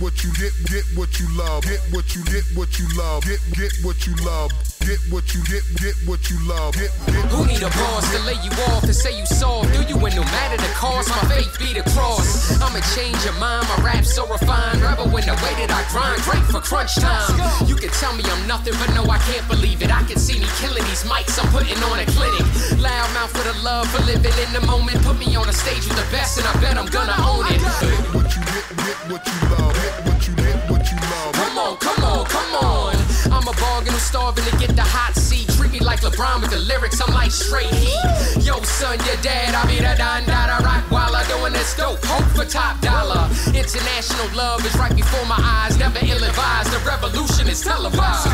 what you get, get what you love. Get what you get, what you love. Get get what you love. Get what you get, get what you love. Get, get Who need a boss to lay you off and say you soft? Do you win no matter the cost? My faith be the cross. I'ma change your mind. My rap so refined. Rebel in the way that I grind. Great for crunch time. You can tell me I'm nothing, but no, I can't believe it. I can see me killing these mics. I'm putting on a clinic. Loud mouth for the love for living in the moment. Put me on a stage I'm starving to get the hot seat. Treat me like LeBron with the lyrics, I'm like straight heat. Yo, son, your dad, I be the don dada rock while I doing this dope. Hope for top dollar. International love is right before my eyes, never ill advised. The revolution is televised.